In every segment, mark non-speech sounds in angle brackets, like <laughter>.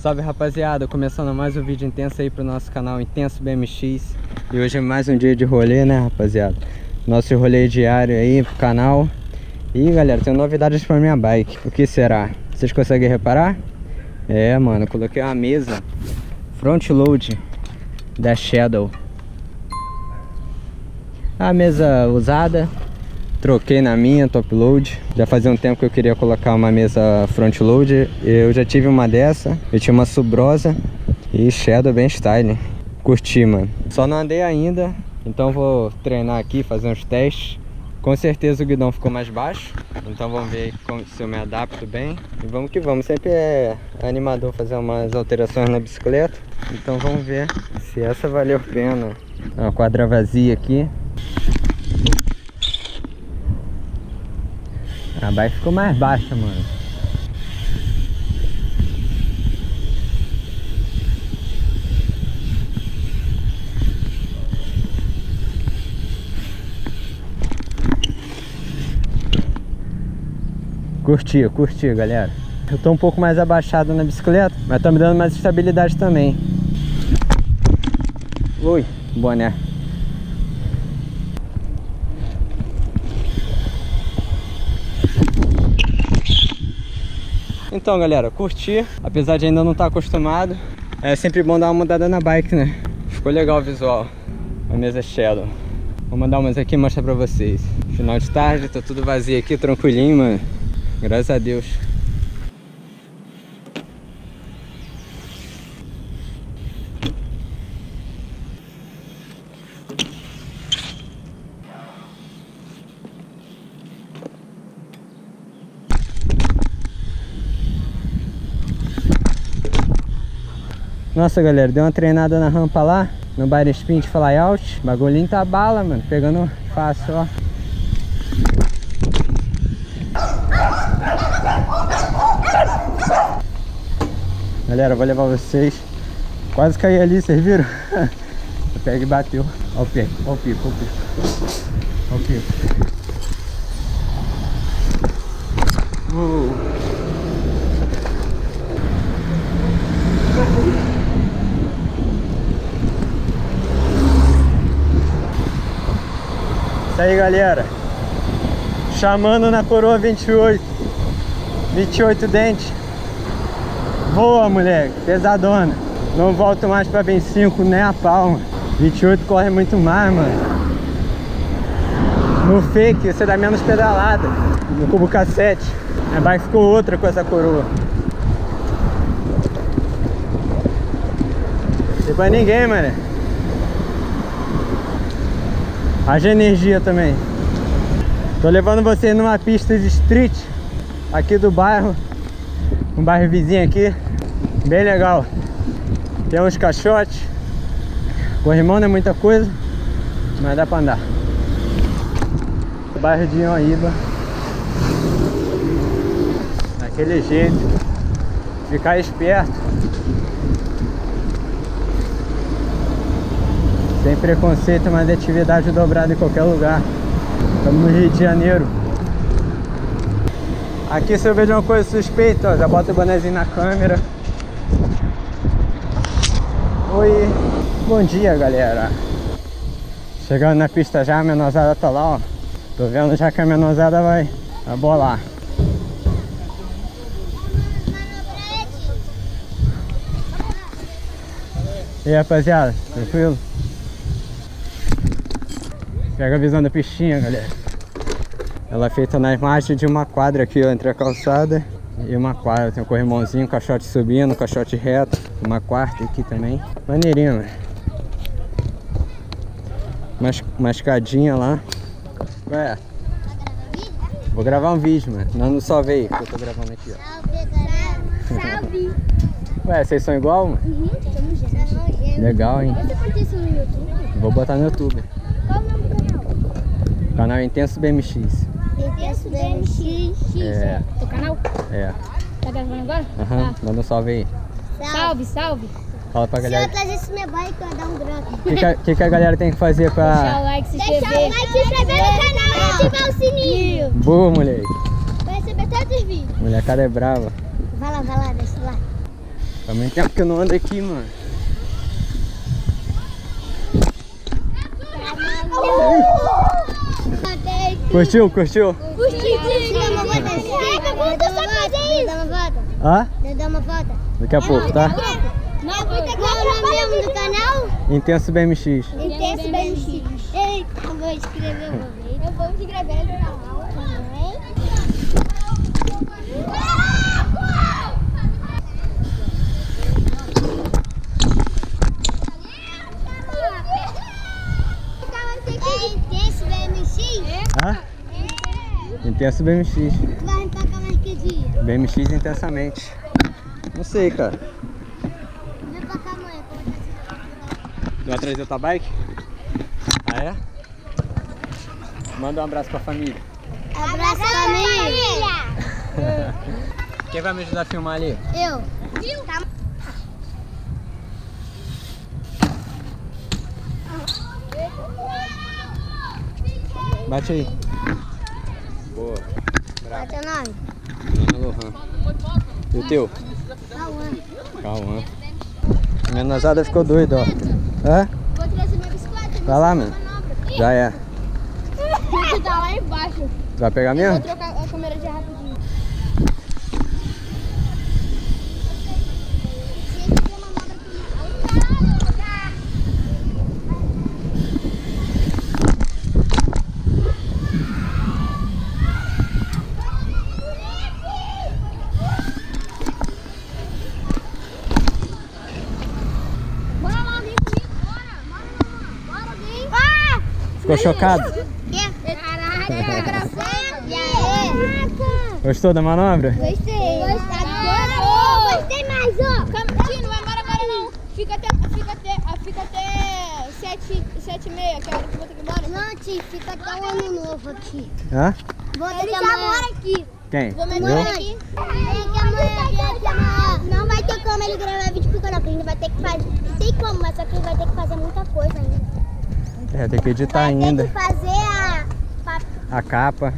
Salve rapaziada, começando mais um vídeo intenso aí pro nosso canal Intenso BMX E hoje é mais um dia de rolê né rapaziada? Nosso rolê diário aí pro canal. E galera, tem novidades pra minha bike. O que será? Vocês conseguem reparar? É mano, coloquei uma mesa Front load Da Shadow. A mesa usada Troquei na minha top load. Já fazia um tempo que eu queria colocar uma mesa front load. Eu já tive uma dessa. Eu tinha uma subrosa e Shadow bem style. Curti, mano. Só não andei ainda, então vou treinar aqui, fazer uns testes. Com certeza o guidão ficou mais baixo, então vamos ver como, se eu me adapto bem. E vamos que vamos, sempre é animador fazer umas alterações na bicicleta. Então vamos ver se essa valeu a pena. Uma quadra vazia aqui. A bike ficou mais baixa, mano. Curti, curti, galera. Eu tô um pouco mais abaixado na bicicleta, mas tá me dando mais estabilidade também. Ui, boné. Então galera, curti, apesar de ainda não estar tá acostumado. É sempre bom dar uma mudada na bike, né? Ficou legal o visual. A mesa Shadow. Vou mandar umas aqui e mostrar pra vocês. Final de tarde, tá tudo vazio aqui, tranquilinho, mano. Graças a Deus Nossa, galera, deu uma treinada na rampa lá, no Byron Sprint Flyout. O bagulhinho tá bala, mano, pegando fácil, ó. Galera, vou levar vocês. Quase caí ali, vocês viram? <laughs> o pé bateu. Ó o pé, ó o pico, ó o pico. Ó o pico. Isso aí, galera. Chamando na coroa 28. 28 dentes. Voa, moleque. Pesadona. Não volto mais pra 25 nem a palma. 28 corre muito mais, mano. No fake você dá menos pedalada. No cubo cassete. A bike ficou outra com essa coroa. Tem pra ninguém, mano. Haja energia também. Tô levando você numa pista de street aqui do bairro. Um bairro vizinho aqui. Bem legal. Tem uns caixotes. Corrimão não é muita coisa, mas dá pra andar. Bairro de Ioaíba. Daquele jeito. Ficar esperto. Sem preconceito, mas atividade dobrada em qualquer lugar. Estamos no Rio de Janeiro. Aqui se eu vejo uma coisa suspeita, ó, já bota o bonezinho na câmera. Oi, bom dia galera. Chegando na pista já, a menosada tá lá, ó. Tô vendo já que a menosada vai abolar. E aí rapaziada, tranquilo? Pega a visão da pistinha, galera. Ela é feita na imagem de uma quadra aqui, ó, entre a calçada e uma quadra. Tem um corrimãozinho, um caixote subindo, um caixote reto. Uma quarta aqui também. Maneirinho, né? Uma, uma escadinha lá. Ué. Vou gravar um vídeo, mano. Não, não só veio que eu tô gravando aqui, ó. Salve! <laughs> Ué, vocês são igual, mano? Uhum, Legal, hein? Você isso no YouTube? Vou botar no YouTube. Canal Intenso BMX. Intenso BMX. É. Teu canal? É. Tá gravando agora? Aham, uhum. tá. manda um salve aí. Salve, salve. Fala pra galera. Se eu trazesse minha bike, eu ia dar um drop. O que, que, que, que, a galera tem que fazer pra... Deixar o like, se inscrever. Deixar o like, se inscrever no canal e ativar o sininho. Boa, moleque. Vai receber todos os vídeos. Molecada é brava. Vai lá, vai lá, desce lá. Faz muito tempo que eu não ando aqui, mano. Curtiu, curtiu? Hã? Dá uma foto. Daqui a pouco, tá? Não, qual é o nome do canal? Intenso BMX. Intenso BMX. Eita, eu vou escrever uma vez. Eu vou escrever no canal também. É Intenso BMX? Hã? Intenso BMX. Vai me pagar mais que dia? BMX intensamente. Não sei, cara. Vem pra cá amanhã. Tu vai trazer tua bike? Ah, é? Manda um abraço pra família. Abraço, família! <laughs> Quem vai me ajudar a filmar ali? Eu. Viu? Tá. Bate aí. Boa. Qual é teu nome? Ana Lohan. E o teu? Cauã. Calma. A menosada ficou doida, ó. Hã? Vou trazer minha bicicleta. Vai lá, mano. Já é. <laughs> tá lá embaixo. Vai pegar mesmo? trocar a câmera de rapidinho. Bora lá, vem comigo, bora! Bora, bora, vem! Ah! Ficou chocado? <laughs> Aí? Gostou da manobra? Gostei! Agora! Gostei mais, ó! Tio, não vai embora agora não. Fica até, fica até, ah, fica até sete, sete e meia, que é a hora que eu vou ter que ir embora. Não, tio, fica até o ano novo aqui. Hã? Vou ter que amanhã. aqui. Quem? Vou Eu? aqui. Não vai ter como ele gravar vídeo pro canal, porque a gente vai ter que fazer. Sei como, mas só que ele vai ter que fazer muita coisa ainda. É, tem que editar vai ainda. ter que fazer a. A capa.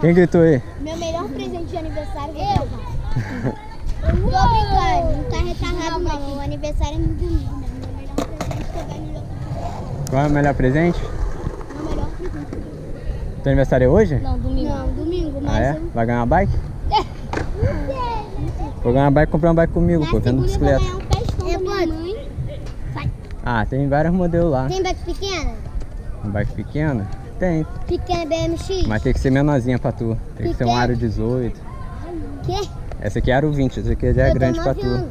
Quem gritou aí? Meu melhor presente de aniversário é eu. <laughs> Tô brincando, não tá retardado não. O aniversário é no domingo, né? Meu melhor presente que eu ganho no Qual é o melhor presente? Teu aniversário é hoje? Não, domingo. Não, domingo, mas Ah, é? eu- Vai ganhar uma bike? Vou ganhar uma bike, comprar uma bike comigo, Na pô, vendo bicicleta. um minha mãe. Ah, tem vários modelos lá. Tem bike pequena? Uma bike pequena? Tem, Pequena BMX? mas tem que ser menorzinha pra tu. Tem que ser um Pequena? aro 18. Quê? Essa aqui é aro 20, essa aqui já é eu grande pra 9 tu. anos.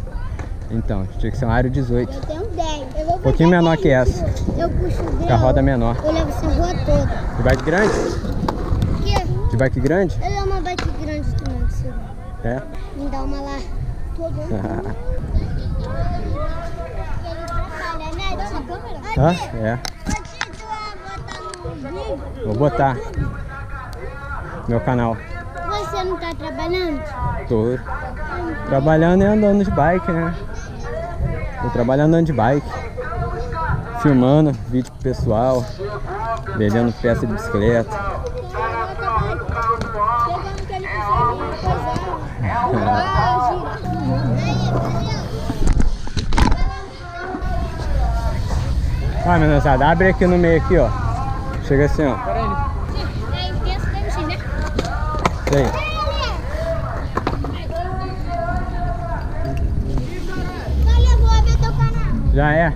Então, tinha que ser um aro 18. Eu tenho 10. Eu vou Um pouquinho menor que 10, essa. Eu puxo o grau. Com a roda menor. Eu levo essa rua toda. De bike grande? De bike grande? Eu levo uma bike grande também, É. me dá uma lá. Ele né? Uma câmera? Hã? É. Vou botar. Meu canal. Você não tá trabalhando? Tô trabalhando e andando de bike, né? Tô trabalhando andando de bike. Filmando vídeo pro pessoal. Vendendo peça de bicicleta. Pegando que ele consegue coisar. Ah, gira. Ó, menosada, abre aqui no meio aqui, ó. Chega assim, ó. É intenso BMX, né? Canal. Já é.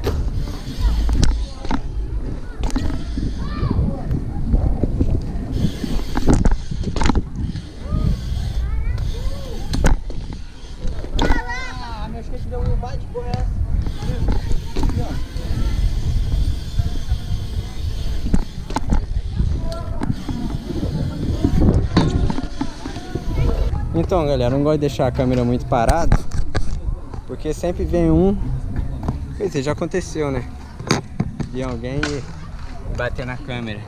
Então, galera, não gosto de deixar a câmera muito parada, porque sempre vem um. Quer dizer, já aconteceu, né? De alguém bater na câmera.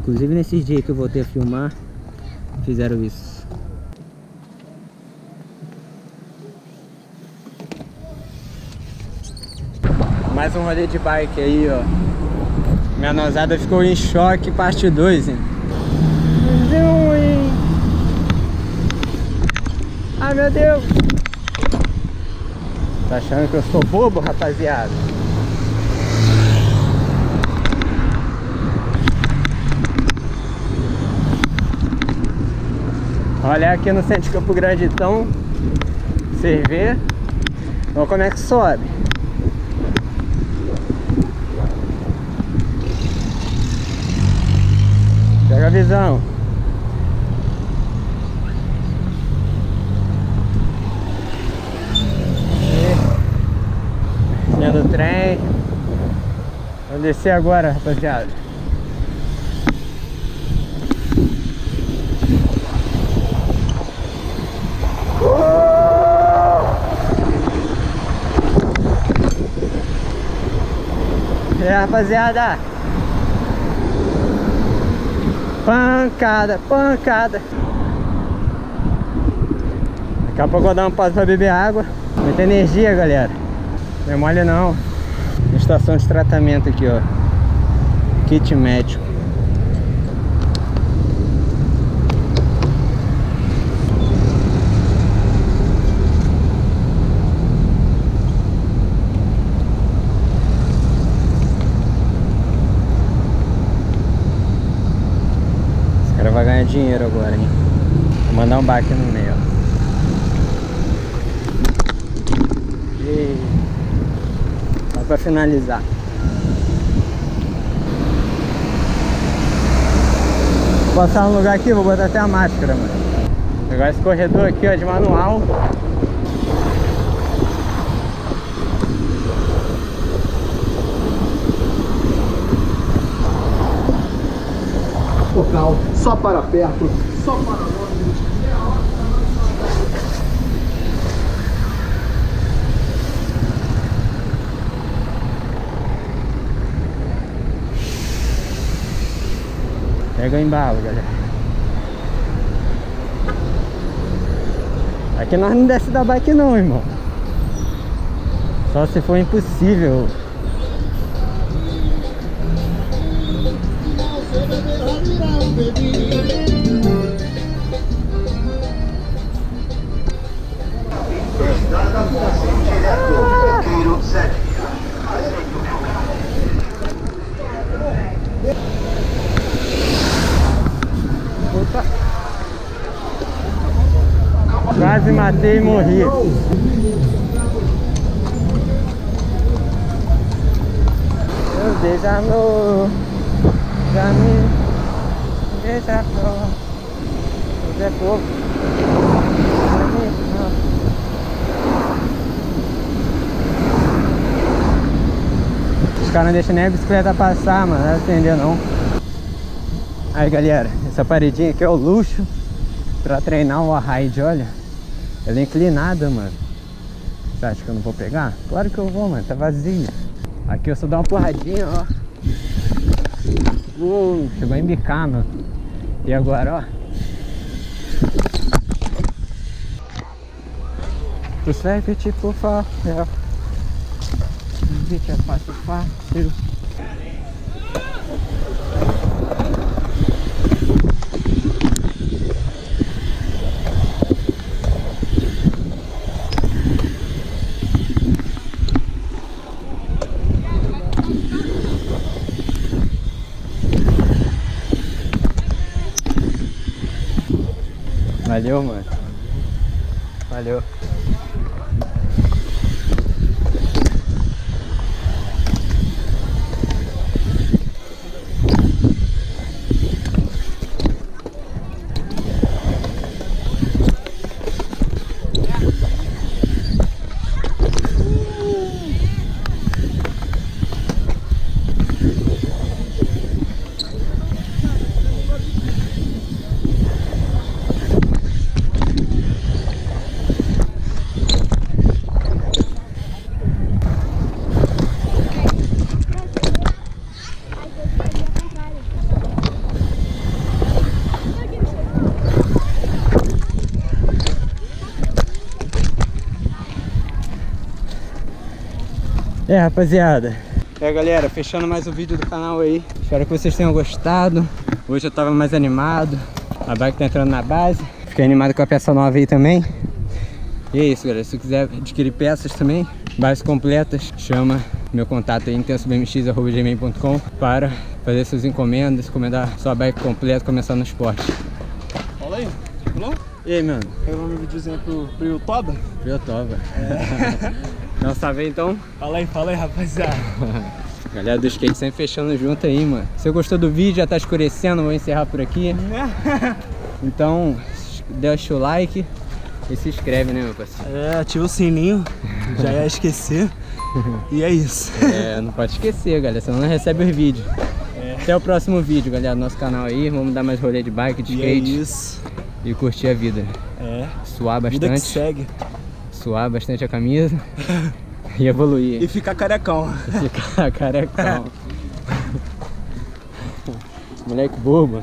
Inclusive nesses dias que eu voltei a filmar, fizeram isso. Mais um rolê de bike aí, ó. Minha nosada ficou em choque, parte 2, hein? Ai, meu Deus! Tá achando que eu sou bobo, rapaziada? Olha aqui no centro de Campo Grande então Vocês vê Olha como é que sobe Pega a visão Linha do trem Vou descer agora, rapaziada É, rapaziada. Pancada, pancada. Daqui a pouco eu vou dar um passo pra beber água. Muita energia, galera. Não é mole não. Estação de tratamento aqui, ó. Kit médico. vai ganhar dinheiro agora, hein? Vou mandar um baque no meio, ó. Pra finalizar. Vou passar um lugar aqui, vou botar até a máscara, mano. Pegar esse corredor aqui, ó, de manual. local, só para perto, só para longe. Pega o embalo, galera. Aqui nós não desce da bike não, irmão. Só se for impossível. Opa. E morri. Meu Deus, amor. Já me deixa só. Tudo é pouco. Os caras não deixam nem a bicicleta passar, mano. Não entendeu não. Aí galera, essa paredinha aqui é o luxo pra treinar o ride, olha. Ela é inclinada, mano. Você acha que eu não vou pegar? Claro que eu vou, mano. Tá vazia. Aqui eu só dou uma porradinha, ó. Uh, chegou a embicar, mano. E agora, ó. Tu serve tipo fácil. Gente, é fácil, fácil. Valeu, mano. Valeu. Rapaziada. É, galera, fechando mais um vídeo do canal aí. Espero que vocês tenham gostado. Hoje eu tava mais animado. A bike tá entrando na base. Fiquei animado com a peça nova aí também. E é isso, galera. Se você quiser adquirir peças também, bases completas, chama meu contato aí, intensobmx.gmail.com para fazer suas encomendas, encomendar sua bike completa e começar no esporte. Fala aí, tranquilão? E aí, mano? Gravando um videozinho pro, pro YouTube. Eu toba. Não sabe então? Fala aí, fala aí, rapaziada. <laughs> Galera do skate sempre fechando junto aí, mano. Se você gostou do vídeo, já tá escurecendo, vou encerrar por aqui. <laughs> Então, deixa o like e se inscreve, né, meu parceiro? É, ativa o sininho, já ia esquecer. <laughs> E é isso. É, não pode esquecer, galera, senão não recebe os vídeos. Até o próximo vídeo, galera, do nosso canal aí. Vamos dar mais rolê de bike, de E é skate isso. e curtir a vida. É. Suar Vida que bastante, segue. Suar bastante a camisa <laughs> e evoluir. E ficar carecão. Ficar <laughs> carecão. <laughs> Moleque bobo.